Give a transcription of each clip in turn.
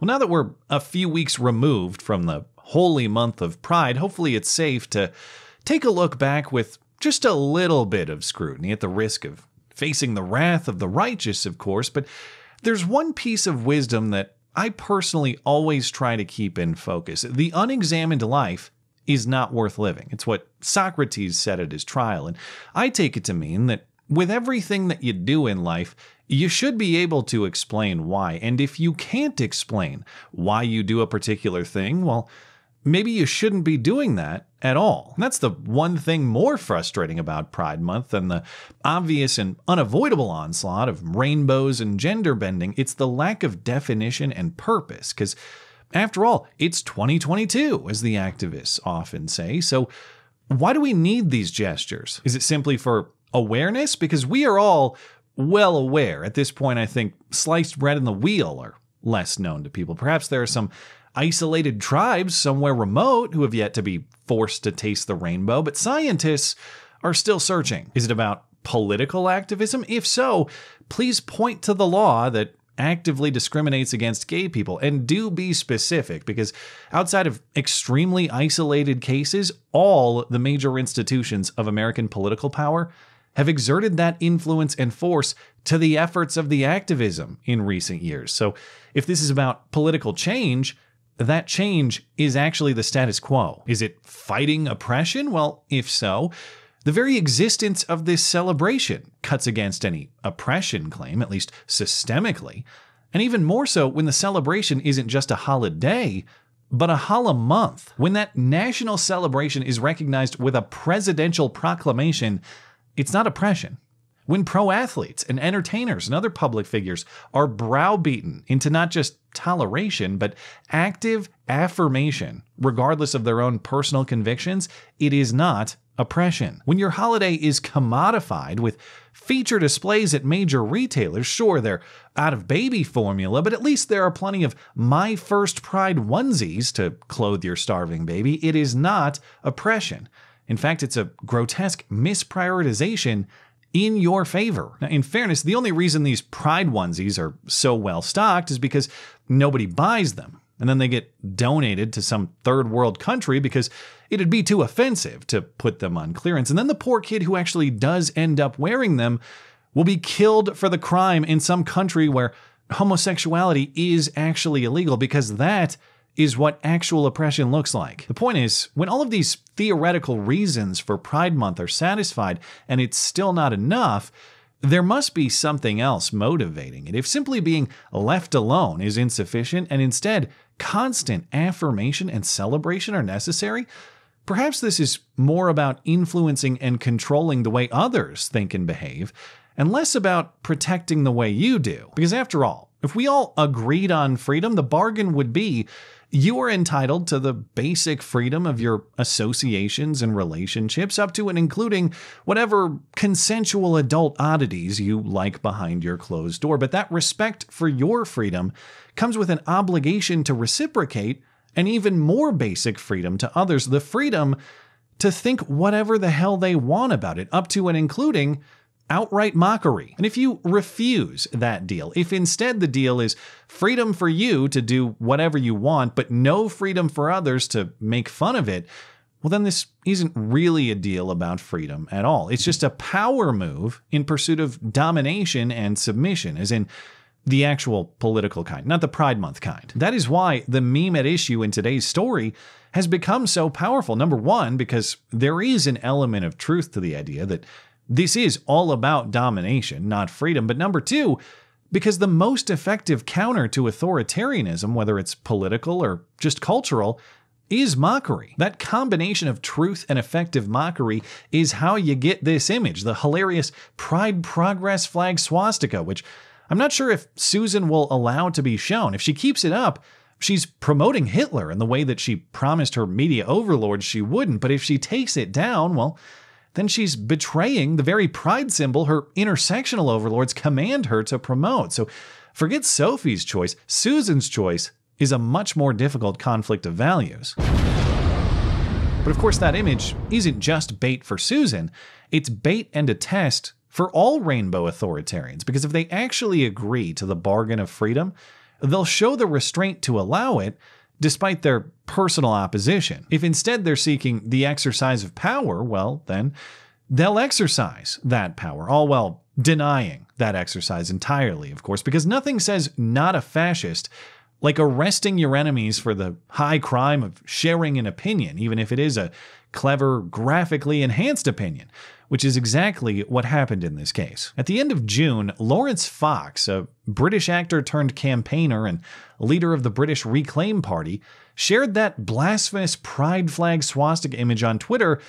Well, now that we're a few weeks removed from the holy month of Pride, hopefully it's safe to take a look back with just a little bit of scrutiny at the risk of facing the wrath of the righteous, of course. But there's one piece of wisdom that I personally always try to keep in focus. The unexamined life is not worth living. It's what Socrates said at his trial. And I take it to mean that with everything that you do in life, you should be able to explain why. And if you can't explain why you do a particular thing, well, maybe you shouldn't be doing that at all. And that's the one thing more frustrating about Pride Month than the obvious and unavoidable onslaught of rainbows and gender bending. It's the lack of definition and purpose. Because after all, it's 2022, as the activists often say. So why do we need these gestures? Is it simply for awareness? Because we are all well aware. At this point, I think sliced bread and the wheel are less known to people. Perhaps there are some isolated tribes somewhere remote who have yet to be forced to taste the rainbow, but scientists are still searching. Is it about political activism? If so, please point to the law that actively discriminates against gay people and do be specific because outside of extremely isolated cases, all the major institutions of American political power have exerted that influence and force to the efforts of the activism in recent years. So, if this is about political change, that change is actually the status quo. Is it fighting oppression? Well, if so, the very existence of this celebration cuts against any oppression claim, at least systemically. And even more so when the celebration isn't just a holiday, but a Hala month. When that national celebration is recognized with a presidential proclamation it's not oppression. When pro athletes and entertainers and other public figures are browbeaten into not just toleration, but active affirmation, regardless of their own personal convictions, it is not oppression. When your holiday is commodified with feature displays at major retailers, sure, they're out of baby formula, but at least there are plenty of My First Pride onesies to clothe your starving baby. It is not oppression. In fact, it's a grotesque misprioritization in your favor. Now, in fairness, the only reason these Pride onesies are so well stocked is because nobody buys them. And then they get donated to some third world country because it'd be too offensive to put them on clearance. And then the poor kid who actually does end up wearing them will be killed for the crime in some country where homosexuality is actually illegal because that is what actual oppression looks like. The point is, when all of these theoretical reasons for Pride Month are satisfied and it's still not enough, there must be something else motivating it. If simply being left alone is insufficient and instead constant affirmation and celebration are necessary, perhaps this is more about influencing and controlling the way others think and behave, and less about protecting the way you do. Because after all, if we all agreed on freedom, the bargain would be you are entitled to the basic freedom of your associations and relationships, up to and including whatever consensual adult oddities you like behind your closed door. But that respect for your freedom comes with an obligation to reciprocate and even more basic freedom to others the freedom to think whatever the hell they want about it, up to and including outright mockery. And if you refuse that deal, if instead the deal is freedom for you to do whatever you want, but no freedom for others to make fun of it, well, then this isn't really a deal about freedom at all. It's just a power move in pursuit of domination and submission, as in the actual political kind, not the Pride Month kind. That is why the meme at issue in today's story has become so powerful. Number one, because there is an element of truth to the idea that this is all about domination, not freedom. But number two, because the most effective counter to authoritarianism, whether it's political or just cultural, is mockery. That combination of truth and effective mockery is how you get this image, the hilarious Pride Progress flag swastika, which I'm not sure if Susan will allow to be shown. If she keeps it up, she's promoting Hitler in the way that she promised her media overlords she wouldn't. But if she takes it down, well, then she's betraying the very pride symbol her intersectional overlords command her to promote. So forget Sophie's choice, Susan's choice is a much more difficult conflict of values. But of course, that image isn't just bait for Susan, it's bait and a test for all rainbow authoritarians, because if they actually agree to the bargain of freedom, they'll show the restraint to allow it despite their personal opposition. If instead they're seeking the exercise of power, well, then they'll exercise that power, all while denying that exercise entirely, of course, because nothing says not a fascist like arresting your enemies for the high crime of sharing an opinion, even if it is a clever, graphically enhanced opinion, which is exactly what happened in this case. At the end of June, Laurence Fox, a British actor turned campaigner and leader of the British Reclaim Party, shared that blasphemous pride flag swastika image on Twitter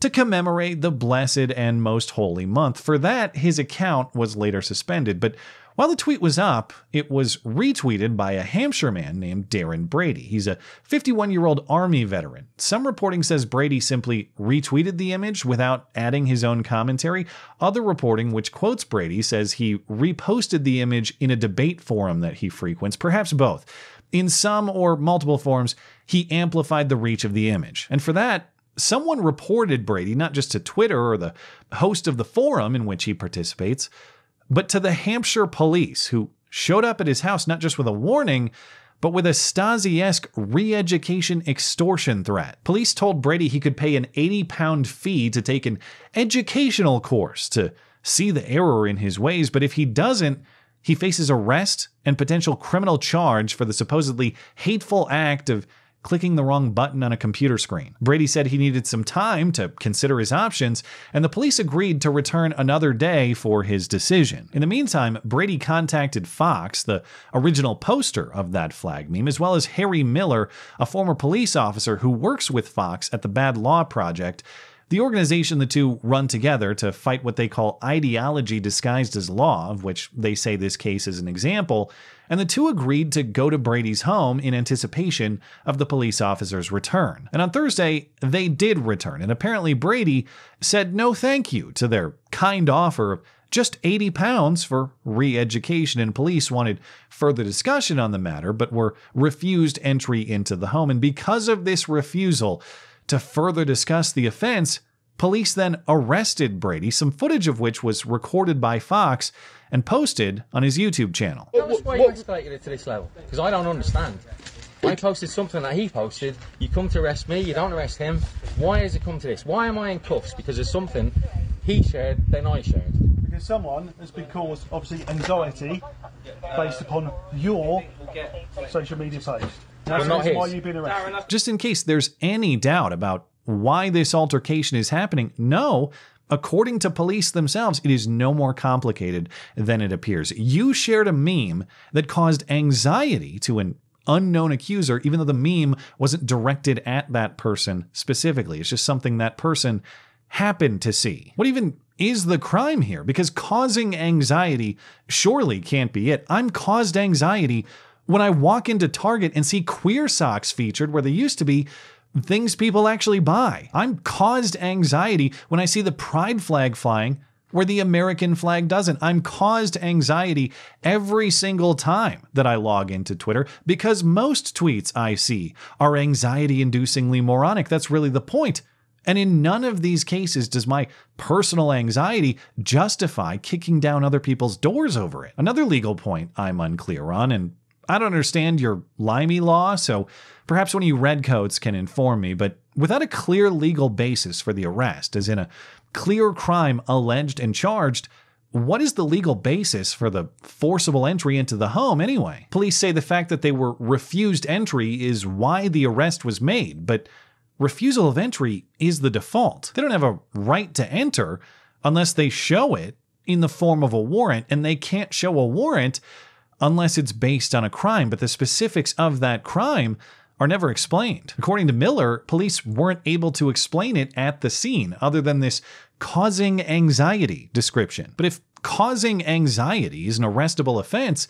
to commemorate the blessed and most holy month. For that, his account was later suspended, but while the tweet was up, it was retweeted by a Hampshire man named Darren Brady. He's a 51 year old Army veteran. Some reporting says Brady simply retweeted the image without adding his own commentary. Other reporting, which quotes Brady, says he reposted the image in a debate forum that he frequents, perhaps both. In some or multiple forms, he amplified the reach of the image. And for that, someone reported Brady not just to Twitter or the host of the forum in which he participates, but to the Hampshire police, who showed up at his house not just with a warning, but with a Stasi esque re education extortion threat. Police told Brady he could pay an 80 pound fee to take an educational course to see the error in his ways, but if he doesn't, he faces arrest and potential criminal charge for the supposedly hateful act of clicking the wrong button on a computer screen. Brady said he needed some time to consider his options, and the police agreed to return another day for his decision. In the meantime, Brady contacted Fox, the original poster of that flag meme, as well as Harry Miller, a former police officer who works with Fox at the Bad Law Project, the organization the two run together to fight what they call ideology disguised as law, of which they say this case is an example, and the two agreed to go to Brady's home in anticipation of the police officer's return. And on Thursday, they did return, and apparently Brady said no thank you to their kind offer of just 80 pounds for re education, and police wanted further discussion on the matter, but were refused entry into the home. And because of this refusal, to further discuss the offense, police then arrested Brady, some footage of which was recorded by Fox and posted on his YouTube channel. Tell us why you escalated it to this level, because I don't understand. I posted something that he posted. You come to arrest me, you don't arrest him. Why has it come to this? Why am I in cuffs? Because there's something he shared, then I shared. Because someone has been caused, obviously, anxiety based upon your social media page. That's not the reason why you've been arrested. Just in case there's any doubt about why this altercation is happening, no. According to police themselves, it is no more complicated than it appears. You shared a meme that caused anxiety to an unknown accuser, even though the meme wasn't directed at that person specifically. It's just something that person happened to see. What even is the crime here? Because causing anxiety surely can't be it. I'm caused anxiety when I walk into Target and see queer socks featured where they used to be things people actually buy. I'm caused anxiety when I see the pride flag flying where the American flag doesn't. I'm caused anxiety every single time that I log into Twitter because most tweets I see are anxiety inducingly moronic. That's really the point. And in none of these cases does my personal anxiety justify kicking down other people's doors over it. Another legal point I'm unclear on, and I don't understand your limey law, so perhaps one of you redcoats can inform me, but without a clear legal basis for the arrest, as in a clear crime alleged and charged, what is the legal basis for the forcible entry into the home anyway? Police say the fact that they were refused entry is why the arrest was made, but refusal of entry is the default. They don't have a right to enter unless they show it in the form of a warrant, and they can't show a warrant unless it's based on a crime, but the specifics of that crime are never explained. According to Miller, police weren't able to explain it at the scene, other than this causing anxiety description. But if causing anxiety is an arrestable offense,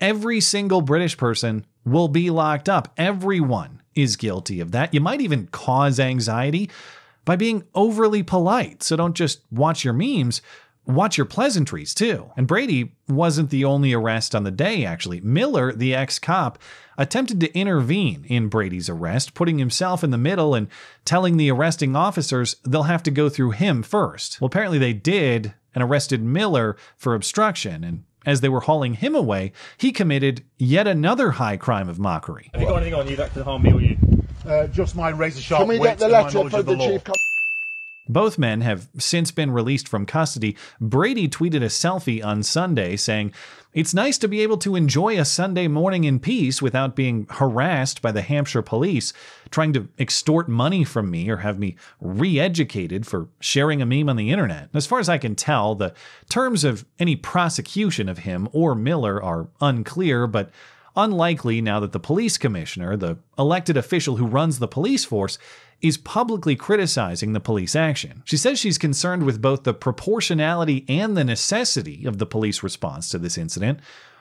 every single British person will be locked up. Everyone is guilty of that. You might even cause anxiety by being overly polite. So don't just watch your memes, watch your pleasantries too. And Brady wasn't the only arrest on the day, actually. Miller, the ex cop, attempted to intervene in Brady's arrest, putting himself in the middle and telling the arresting officers they'll have to go through him first. Well, apparently they did and arrested Miller for obstruction. And as they were hauling him away, he committed yet another high crime of mockery. Have you got anything on you that could harm me or you? Uh, just my razor sharp Can we get the letter knowledge for of the chief? Both men have since been released from custody. Brady tweeted a selfie on Sunday saying, It's nice to be able to enjoy a Sunday morning in peace without being harassed by the Hampshire police, trying to extort money from me or have me re educated for sharing a meme on the internet. As far as I can tell, the terms of any prosecution of him or Miller are unclear, but unlikely now that the police commissioner, the elected official who runs the police force, is publicly criticizing the police action. She says she's concerned with both the proportionality and the necessity of the police response to this incident.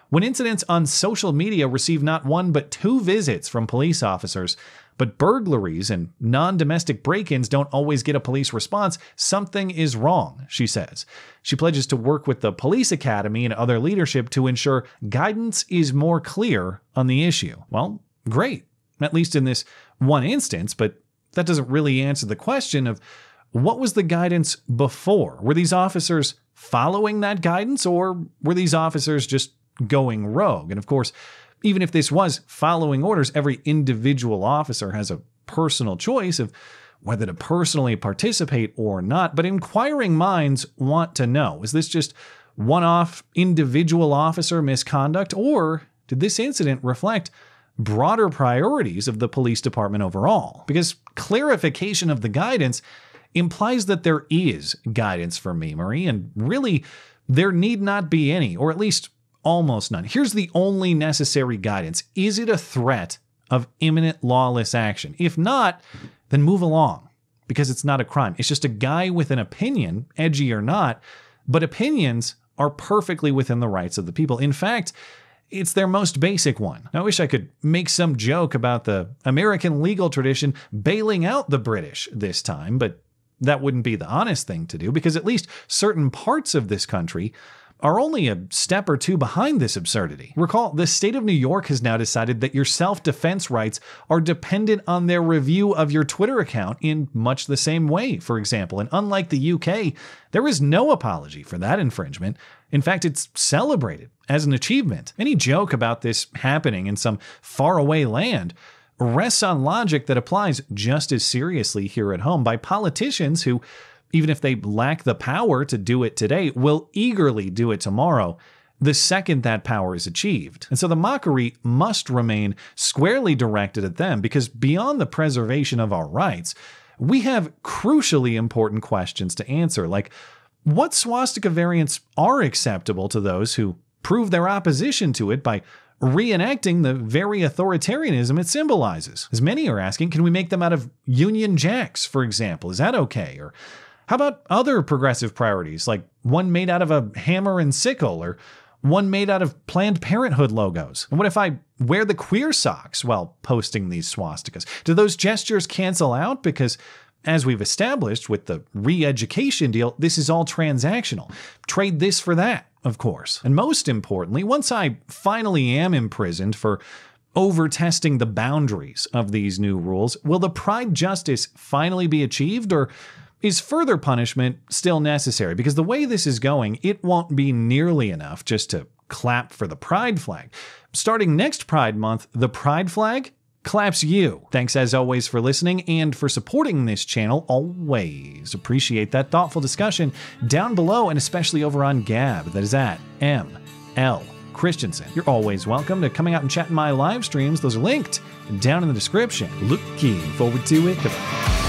When incidents on social media receive not one but two visits from police officers, but burglaries and non domestic break ins don't always get a police response, something is wrong, she says. She pledges to work with the police academy and other leadership to ensure guidance is more clear on the issue. Well, great, at least in this one instance, but that doesn't really answer the question of what was the guidance before? Were these officers following that guidance or were these officers just going rogue? And of course, even if this was following orders, every individual officer has a personal choice of whether to personally participate or not. But inquiring minds want to know is this just one off individual officer misconduct, or did this incident reflect broader priorities of the police department overall? Because clarification of the guidance implies that there is guidance for memory, and really, there need not be any, or at least almost none. Here's the only necessary guidance Is it a threat of imminent lawless action? If not, then move along because it's not a crime. It's just a guy with an opinion, edgy or not, but opinions are perfectly within the rights of the people. In fact, it's their most basic one. I wish I could make some joke about the American legal tradition bailing out the British this time, but that wouldn't be the honest thing to do because at least certain parts of this country are only a step or two behind this absurdity. Recall, the state of New York has now decided that your self defense rights are dependent on their review of your Twitter account in much the same way, for example. And unlike the UK, there is no apology for that infringement. In fact, it's celebrated as an achievement. Any joke about this happening in some faraway land rests on logic that applies just as seriously here at home by politicians who even if they lack the power to do it today, will eagerly do it tomorrow the second that power is achieved. And so the mockery must remain squarely directed at them because beyond the preservation of our rights, we have crucially important questions to answer, like what swastika variants are acceptable to those who prove their opposition to it by reenacting the very authoritarianism it symbolizes. As many are asking, can we make them out of Union Jacks, for example? Is that okay? Or how about other progressive priorities, like one made out of a hammer and sickle, or one made out of Planned Parenthood logos? And what if I wear the queer socks while posting these swastikas? Do those gestures cancel out? Because as we've established with the re education deal, this is all transactional. Trade this for that, of course. And most importantly, once I finally am imprisoned for over testing the boundaries of these new rules, will the pride justice finally be achieved or is further punishment still necessary? Because the way this is going, it won't be nearly enough just to clap for the pride flag. Starting next Pride Month, the pride flag claps you. Thanks as always for listening and for supporting this channel. Always appreciate that thoughtful discussion down below and especially over on Gab. That is at ML Christiansen. You're always welcome to coming out and chat in my live streams. Those are linked down in the description. Looking forward to it.